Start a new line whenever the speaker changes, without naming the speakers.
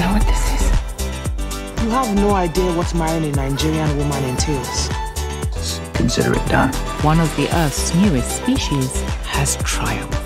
know what this is.
You have no idea what marrying a Nigerian woman entails.
Just consider it done.
One of the Earth's newest species has triumphed.